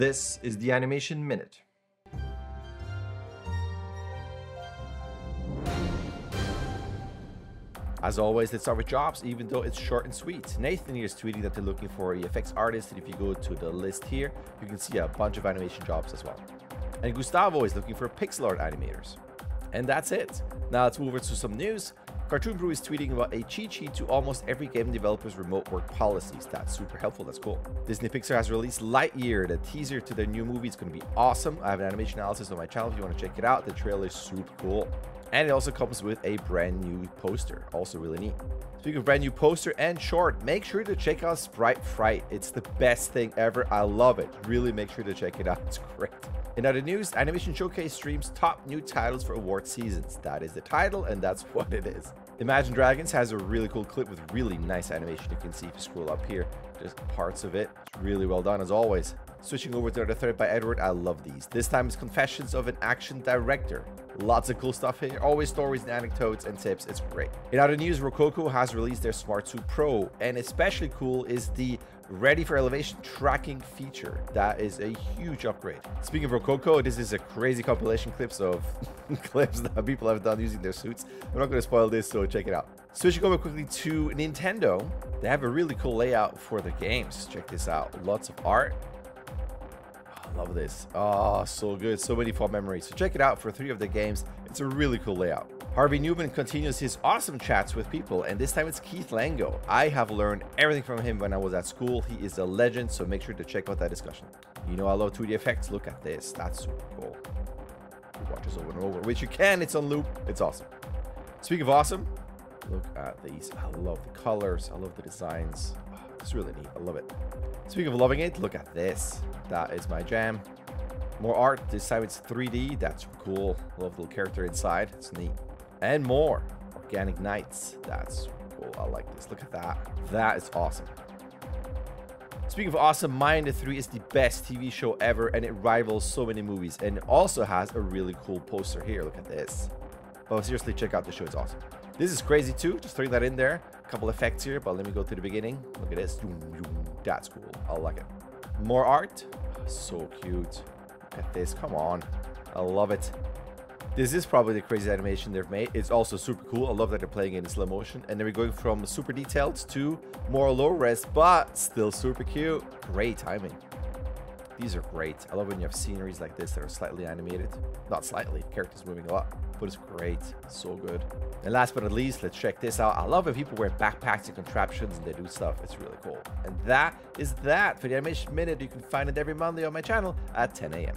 This is the Animation Minute. As always, let's start with jobs, even though it's short and sweet. Nathan here is tweeting that they're looking for effects artists, and if you go to the list here, you can see a bunch of animation jobs as well. And Gustavo is looking for pixel art animators. And that's it. Now let's move over to some news. Cartoon Brew is tweeting about a cheat sheet to almost every game developer's remote work policies. That's super helpful. That's cool. Disney Pixar has released Lightyear, the teaser to their new movie. It's going to be awesome. I have an animation analysis on my channel if you want to check it out. The trailer is super cool. And it also comes with a brand new poster. Also really neat. Speaking of brand new poster and short, make sure to check out Sprite Fright. It's the best thing ever. I love it. Really make sure to check it out. It's great. In other news, Animation Showcase streams top new titles for award seasons. That is the title, and that's what it is. Imagine Dragons has a really cool clip with really nice animation. You can see if you scroll up here, just parts of it. It's really well done as always. Switching over to the third by Edward, I love these. This time it's Confessions of an Action Director. Lots of cool stuff here. Always stories and anecdotes and tips. It's great. In other news, Rokoko has released their Smart 2 Pro, and especially cool is the Ready for Elevation tracking feature. That is a huge upgrade. Speaking of Rokoko, this is a crazy compilation clips of clips that people have done using their suits. I'm not going to spoil this, so check it out. Switching over quickly to Nintendo, they have a really cool layout for the games. Check this out. Lots of art love this. Oh, so good. So many fond memories. So check it out for three of the games. It's a really cool layout. Harvey Newman continues his awesome chats with people, and this time it's Keith Lango. I have learned everything from him when I was at school. He is a legend, so make sure to check out that discussion. You know I love 2D effects. Look at this. That's super cool. Watch this over and over, which you can. It's on loop. It's awesome. Speaking of awesome, look at these. I love the colors. I love the designs. Oh, it's really neat. I love it. Speaking of loving it, look at this. That is my jam. More art. This time it's 3D. That's cool. Love the little character inside. It's neat. And more. Organic Knights. That's cool. I like this. Look at that. That is awesome. Speaking of awesome, Mind 3 is the best TV show ever and it rivals so many movies and also has a really cool poster here. Look at this. Oh, seriously, check out the show. It's awesome. This is crazy too. Just throwing that in there. A couple effects here, but let me go to the beginning. Look at this. That's cool. I like it. More art. So cute. Look at this. Come on. I love it. This is probably the craziest animation they've made. It's also super cool. I love that they're playing in slow motion. And then we're going from super detailed to more low res, but still super cute. Great timing. These are great. I love when you have sceneries like this that are slightly animated. Not slightly, characters moving a lot, but it's great. so good. And last but not least, let's check this out. I love when people wear backpacks and contraptions and they do stuff. It's really cool. And that is that for the Animation Minute. You can find it every Monday on my channel at 10 a.m.